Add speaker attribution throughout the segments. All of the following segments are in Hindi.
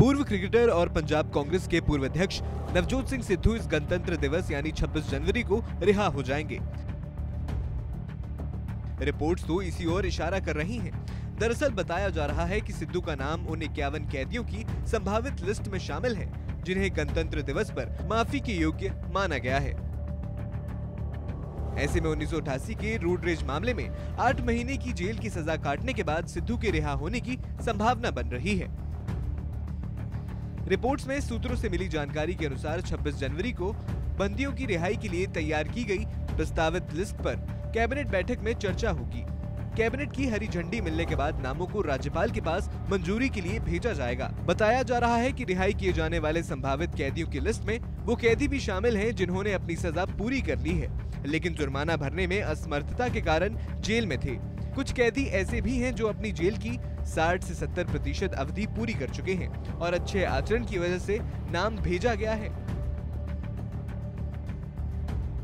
Speaker 1: पूर्व क्रिकेटर और पंजाब कांग्रेस के पूर्व अध्यक्ष नवजोत सिंह सिद्धू इस गणतंत्र दिवस यानी 26 जनवरी को रिहा हो जाएँगे। रिपोर्ट्स तो इसी ओर इशारा कर रही हैं। दरअसल बताया जा रहा है कि सिद्धू का नाम उन इक्यावन कैदियों की संभावित लिस्ट में शामिल है, जिन्हें गणतंत्र दिवस पर माफ़ी के योग्य माना गया है। ऐसे में उन्नीस सौ अठासी के रोड रेज मामले में आठ महीने की जेल की सजा काटने के बाद सिद्धू के रिहा होने की संभावना बन रही है। रिपोर्ट्स में सूत्रों से मिली जानकारी के अनुसार 26 जनवरी को बंदियों की रिहाई के लिए तैयार की गई प्रस्तावित लिस्ट पर कैबिनेट बैठक में चर्चा होगी। कैबिनेट की हरी झंडी मिलने के बाद नामों को राज्यपाल के पास मंजूरी के लिए भेजा जाएगा। बताया जा रहा है कि रिहाई किए जाने वाले संभावित कैदियों की लिस्ट में वो कैदी भी शामिल हैं जिन्होंने अपनी सजा पूरी कर ली है, लेकिन जुर्माना भरने में असमर्थता के कारण जेल में थे। कुछ कैदी ऐसे भी हैं जो अपनी जेल की 60 से 70 प्रतिशत अवधि पूरी कर चुके हैं और अच्छे आचरण की वजह से नाम भेजा गया है।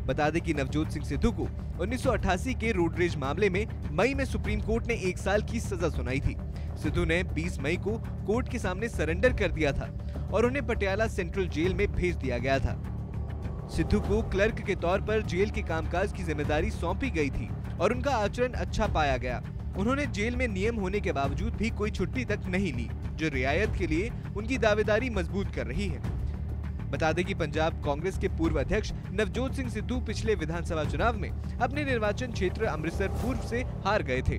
Speaker 1: बता दें कि नवजोत सिंह सिद्धू को 1988 के रोडरेज मामले में मई में सुप्रीम कोर्ट ने एक साल की सजा सुनाई थी। सिद्धू ने 20 मई को कोर्ट के सामने सरेंडर कर दिया था और उन्हें पटियाला सेंट्रल जेल में भेज दिया गया था। सिद्धू को क्लर्क के तौर पर जेल के कामकाज की ज़िम्मेदारी सौंपी गई थी और उनका आचरण अच्छा पाया गया। उन्होंने जेल में नियम होने के बावजूद भी कोई छुट्टी तक नहीं ली, जो रियायत के लिए उनकी दावेदारी मज़बूत कर रही है। बता दें कि पंजाब कांग्रेस के पूर्व अध्यक्ष नवजोत सिंह सिद्धू पिछले विधानसभा चुनाव में अपने निर्वाचन क्षेत्र अमृतसर पूर्व से हार गए थे।